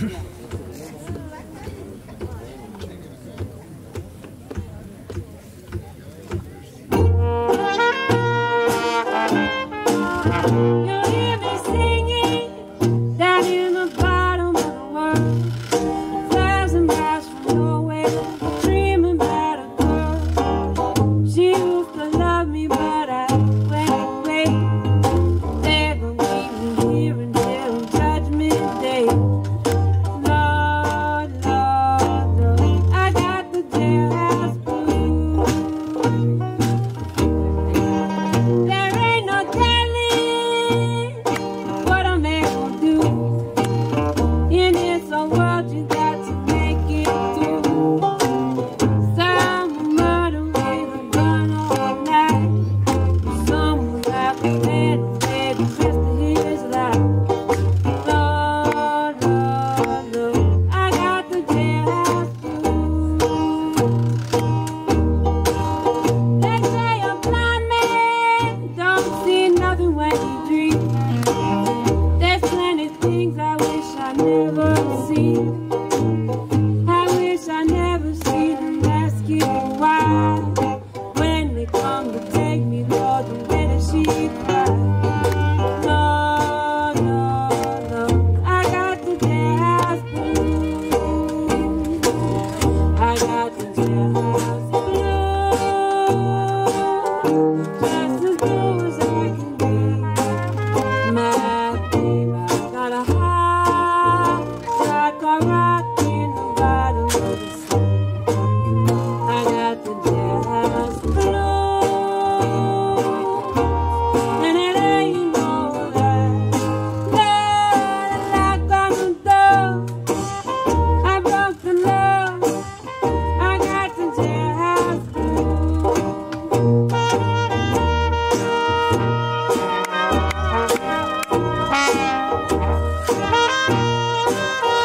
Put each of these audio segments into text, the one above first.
never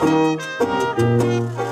Música